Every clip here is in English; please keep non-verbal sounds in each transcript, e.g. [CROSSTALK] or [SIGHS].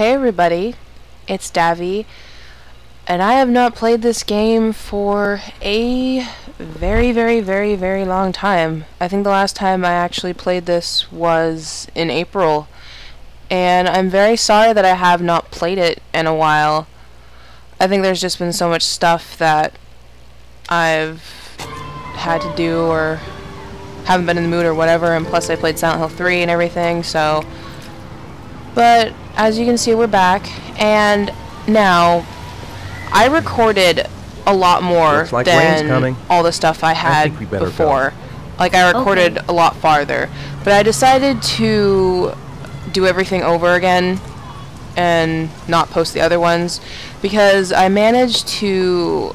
Hey everybody, it's Davi, and I have not played this game for a very, very, very, very long time. I think the last time I actually played this was in April, and I'm very sorry that I have not played it in a while. I think there's just been so much stuff that I've had to do or haven't been in the mood or whatever, and plus I played Silent Hill 3 and everything, so... But as you can see, we're back, and now I recorded a lot more like than all the stuff I had think we better before. Like I recorded a lot farther, but I decided to do everything over again and not post the other ones because I managed to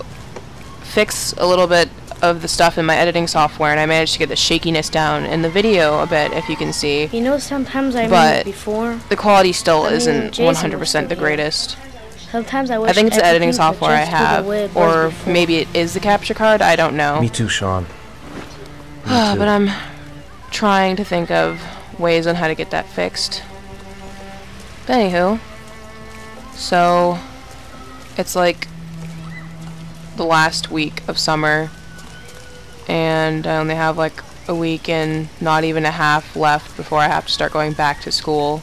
fix a little bit of the stuff in my editing software and I managed to get the shakiness down in the video a bit if you can see. You know, sometimes I But- mean before. The quality still I mean, isn't Jason 100% the greatest. Sometimes I wish. I think it's the editing software I just be the have, way it was or before. maybe it is the capture card. I don't know. Me too, Shaun. [SIGHS] Me too. but I'm trying to think of ways on how to get that fixed. But anywho, so it's like the last week of summer, and I only have like a week and not even a half left before I have to start going back to school.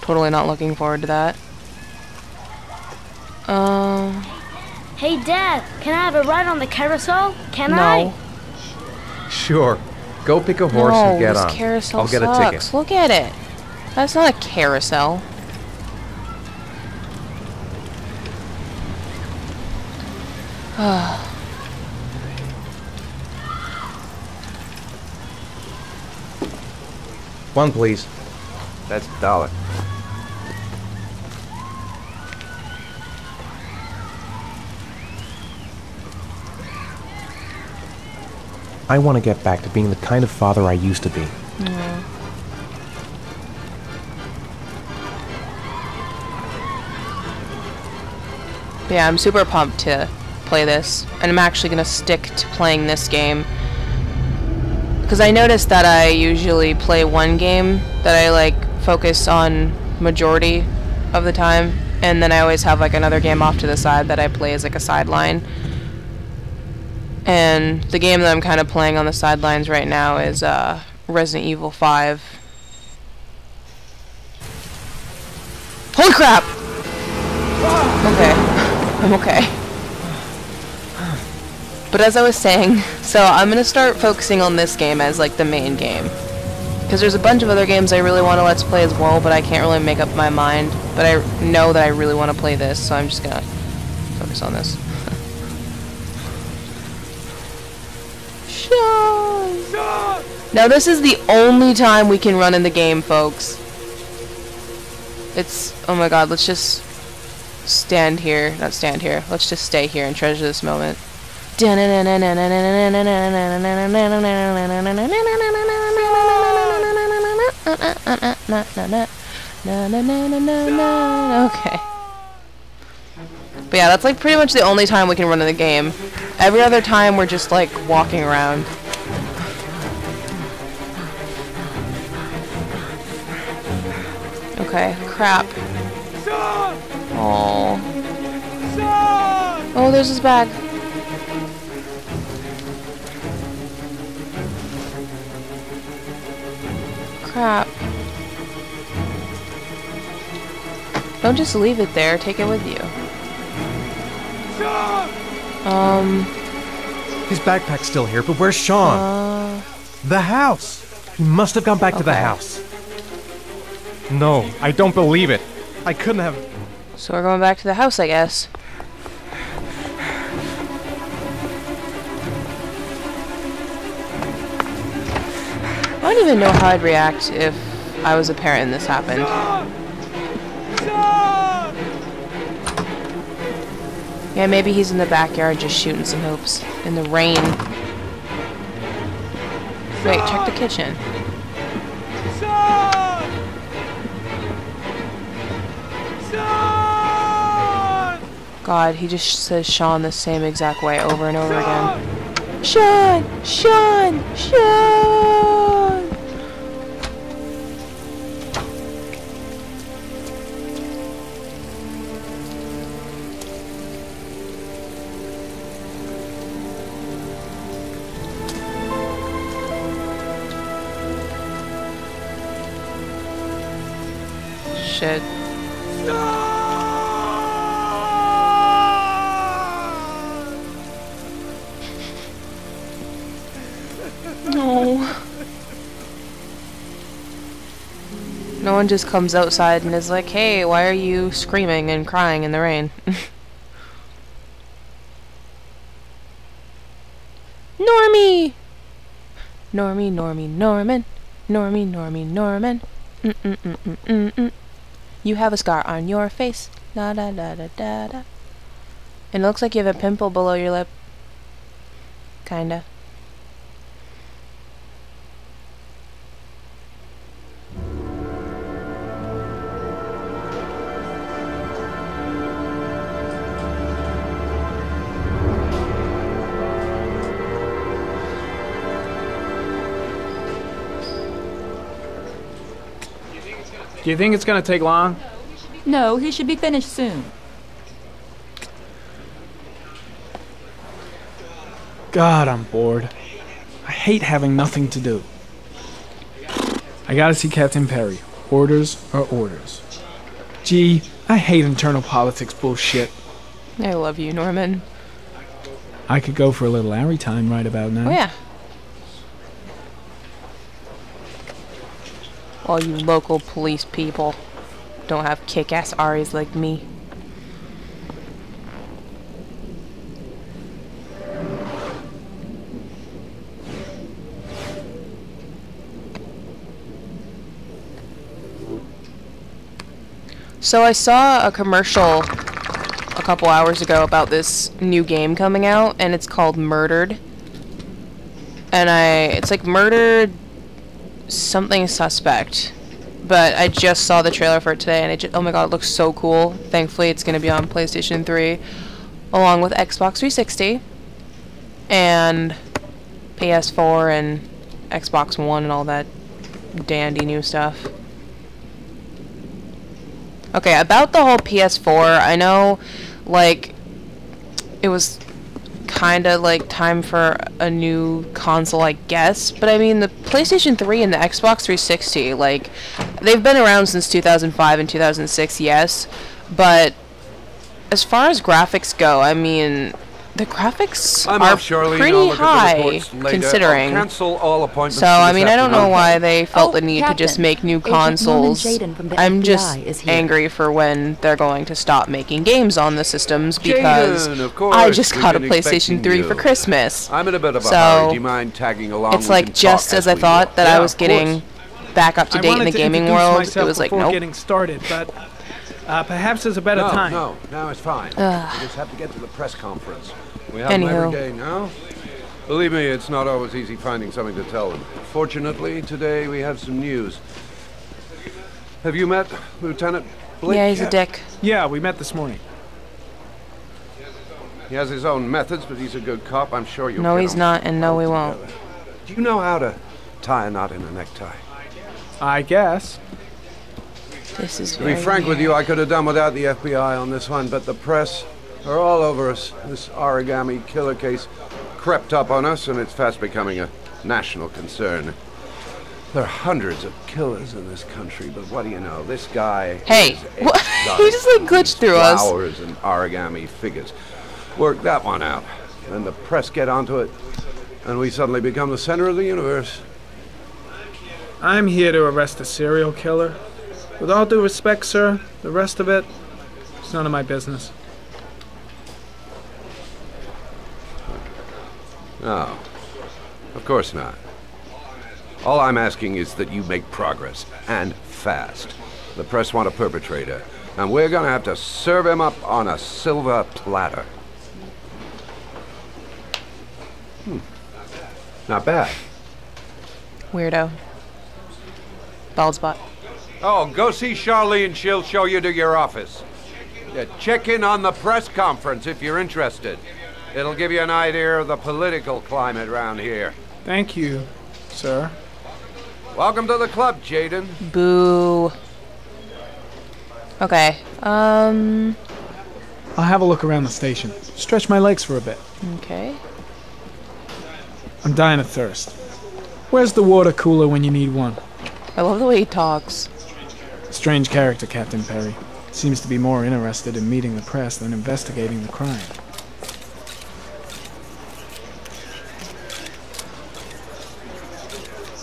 Totally not looking forward to that. Um, Hey, Dad, can I have a ride on the carousel? Can no. I? Sure. Go pick a horse no, and get this on. carousel I'll get sucks. a ticket. Look at it. That's not a carousel. [SIGHS] One, please. That's a dollar. I want to get back to being the kind of father I used to be. But yeah, I'm super pumped to play this, and I'm actually gonna stick to playing this game because I noticed that I usually play one game that I like focus on majority of the time, and then I always have like another game off to the side that I play as like a sideline. And the game that I'm kind of playing on the sidelines right now is uh, Resident Evil 5. Holy crap! Okay. [LAUGHS] I'm okay. But as I was saying, [LAUGHS] so I'm gonna start focusing on this game as like the main game. Because there's a bunch of other games I really want to let's play as well, but I can't really make up my mind. But I know that I really want to play this, so I'm just gonna focus on this. [LAUGHS] Now this is the only time we can run in the game, folks. It's oh my god, let's just stand here, not stand here. Let's just stay here and treasure this moment. Okay. But yeah, that's like pretty much the only time we can run in the game. Every other time we're just like walking around. Okay, crap. Oh. Oh, there's his bag. Crap. Don't just leave it there, take it with you. Um, His backpack's still here, but where's Shaun? uh, the house. He must have gone back to the house. No, I don't believe it. I couldn't have. so we're going back to the house, I guess. Even know how I'd react if I was a parent and this happened. Yeah, maybe he's in the backyard just shooting some hoops in the rain. Wait, check the kitchen. God, he just says Shaun the same exact way over and over again. Shaun! Shaun! Shaun! Shit. No. No one just comes outside and is like, hey, why are you screaming and crying in the rain? [LAUGHS] Normie! Normie, Normie, Norman. Normie, Normie, Norman. Mm-mm-mm-mm-mm-mm. You have a scar on your face. Da da da da da da. And it looks like you have a pimple below your lip. Kinda. Do you think it's gonna take long? No, he should be finished soon. God, I'm bored. I hate having nothing to do. I gotta see Captain Perry. Orders are orders. Gee, I hate internal politics bullshit. I love you, Norman. I could go for a little Larry time right about now. Oh yeah. All you local police people don't have kick-ass Aries like me. So I saw a commercial a couple hours ago about this new game coming out, and it's called Murdered. And I, it's like Murdered something suspect. But I just saw the trailer for it today, and it just, oh my god, it looks so cool. Thankfully, it's going to be on PlayStation 3, along with Xbox 360, and PS4, and Xbox One, and all that dandy new stuff. Okay, about the whole PS4, I know, like, it was kind of like time for a new console, I guess. But I mean, the PlayStation 3 and the Xbox 360, like, they've been around since 2005 and 2006, yes. But as far as graphics go, I mean, the graphics I'm are off, Charlene. I'll pretty look at the high reports. I'll considering. cancel all appointments So I mean, I don't know afternoon. why they felt Oh, the need to just make new consoles. Jayden from the I'm FBI just angry for when they're going to stop making games on the systems because Jayden, of course, I just we've got a PlayStation 3 you. for Christmas. I'm in a bit of a So, hurry. Do you mind tagging along? It's like just talk as I thought that Yeah, I was getting back up to date in the gaming world. It was like before nope. getting started, but uh, perhaps there's a better No, time. no, now it's fine. Ugh. We just have to get to the press conference. We have them every Anywho. day now. Believe me, it's not always easy finding something to tell them. Fortunately, today we have some news. Have you met Lieutenant Blake? Yeah, he's a yet? dick. Yeah, we met this morning. He has his own methods, but he's a good cop. I'm sure you'll No, get he's him not, and no, we won't. together. Do you know how to tie a knot in a necktie? I guess. This is To very be frank with you, I could have done without the FBI on this one, but the press are all over us. This origami killer case crept up on us, and it's fast becoming a national concern. There are hundreds of killers in this country, but what do you know? This guy. Hey, [LAUGHS] he just, like, glitched through us. Flowers and origami figures. Work that one out. Then the press get onto it, and we suddenly become the center of the universe. I'm here to arrest a serial killer. With all due respect, sir, the rest of it, it's none of my business. No, of course not. All I'm asking is that you make progress, and fast. The press want a perpetrator, and we're gonna have to serve him up on a silver platter. Hmm. Not bad. Weirdo. Bald spot. Oh, go see Charlene. She'll show you to your office. Yeah, check in on the press conference if you're interested. It'll give you an idea of the political climate around here. Thank you, sir. Welcome to the club, Jayden. Boo. Okay. Um. I'll have a look around the station. Stretch my legs for a bit. Okay. I'm dying of thirst. Where's the water cooler when you need one? I love the way he talks. Strange character, Captain Perry. Seems to be more interested in meeting the press than investigating the crime.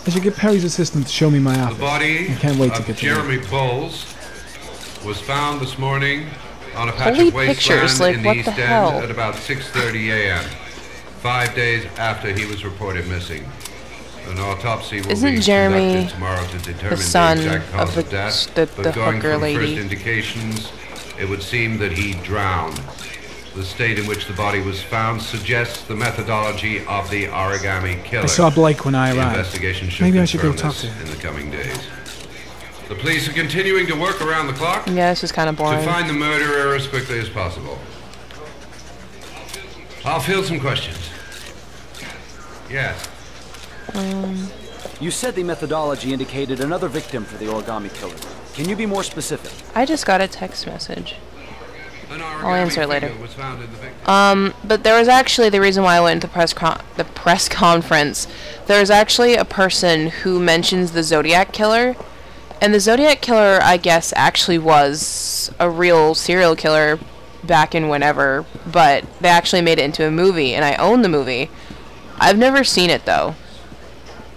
I should get Perry's assistant to show me my The office. body I can't wait to of get to Jeremy Bowles was found this morning on a patch Holy of wasteland pictures, like, in the what East the End hell? at about 6:30 a.m. Five days after he was reported missing. An autopsy will Isn't be Jeremy conducted tomorrow to determine son the exact cause of of, the- death. the- but going from lady? first indications, it would seem that he drowned. The state in which the body was found suggests the methodology of the origami killer. I saw Blake when I The arrived. investigation should Maybe I should go talk to him. in the coming days. The police are continuing to work around the clock Yeah, this is kind of boring. to find the murderer as quickly as possible. I'll field some questions. Yes. Um. You said the methodology indicated another victim for the origami killer. Can you be more specific? I just got a text message. I'll answer it later. figure Was found in the victim. Um, but there was actually the reason why I went to the press con- the press [LAUGHS] conference. There was actually a person who mentions the Zodiac killer, and the Zodiac killer, I guess, actually was a real serial killer back in whenever. But they actually made it into a movie, and I own the movie. I've never seen it though,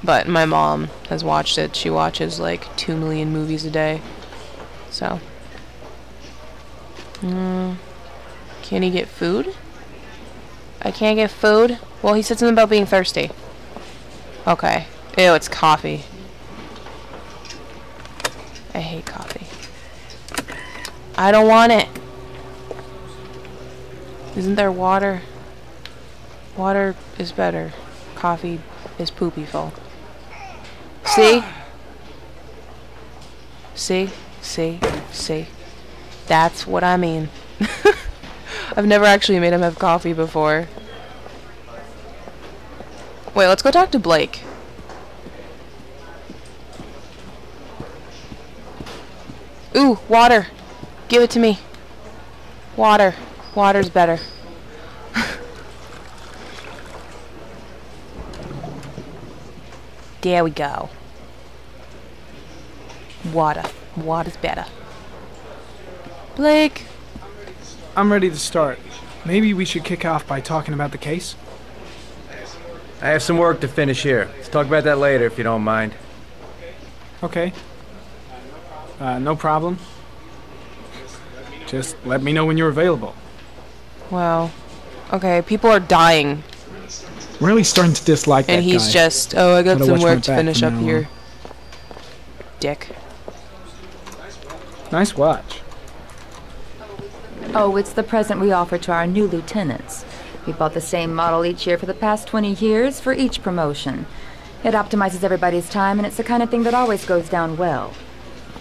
but my mom has watched it. She watches like two million movies a day, so. Mm. Can he get food? I can't get food? Well, he said something about being thirsty. Okay. Ew, it's coffee. I hate coffee. I don't want it. Isn't there water? Water is better. Coffee is poopy full. See? See? See? See? That's what I mean. [LAUGHS] I've never actually made him have coffee before. Wait, let's go talk to Blake. Ooh, water. Give it to me. Water. Water's better. [LAUGHS] there we go. Water. Water's better. Blake. I'm ready to start. Maybe we should kick off by talking about the case? I have some work to finish here. Let's talk about that later if you don't mind. Okay. Uh, no problem. Just let me know when you're available. Wow. Okay, people are dying, Really starting to dislike that and he's guy. just, oh, I got Gotta some work to finish up now here. Dick. Nice watch. Oh, it's the present we offer to our new lieutenants. We bought the same model each year for the past 20 years for each promotion. It optimizes everybody's time, and it's the kind of thing that always goes down well.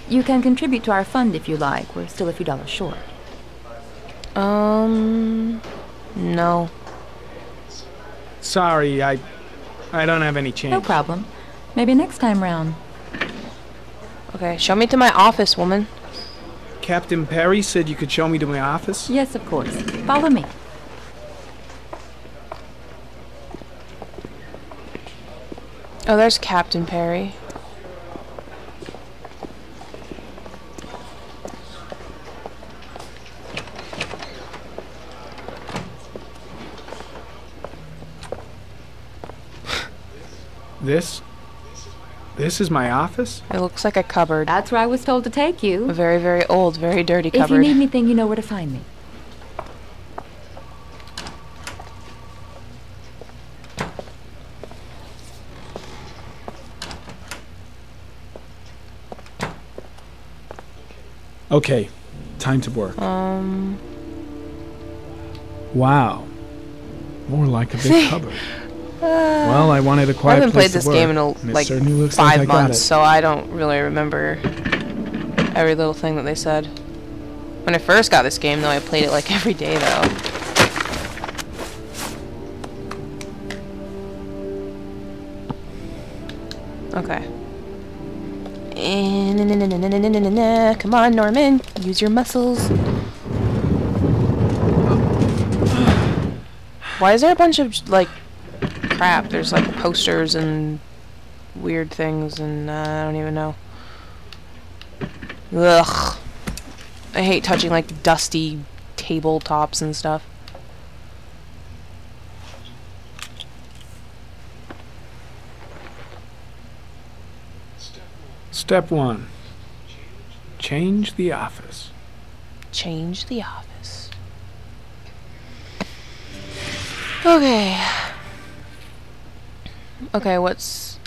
You can contribute to our fund if you like. We're still a few dollars short. Um, no. Sorry, I I don't have any change. No problem. Maybe next time round. Okay, show me to my office, woman. Captain Perry said you could show me to my office. Yes, of course. Follow me. Oh, there's Captain Perry. This This is my office? It looks like a cupboard. That's where I was told to take you. A very, very old, very dirty cupboard. If you need anything, you know where to find me. Okay, time to work. Um, Wow. More like a big [LAUGHS] cupboard well, I wanted a quiet I haven't played this game in a, like five like months, I so I don't really remember every little thing that they said. When I first got this game, though, I played it like [LAUGHS] every day, though. Okay. Come on, Norman. Use your muscles. Why is there a bunch of, like, crap? There's, like, posters and weird things, and uh, I don't even know. Ugh. I hate touching like dusty tabletops and stuff. Step one. Change the office. Change the office. Okay. Okay, what's...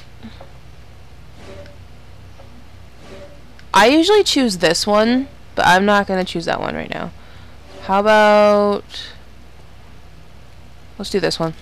I usually choose this one, but I'm not going to choose that one right now. How about... Let's do this one.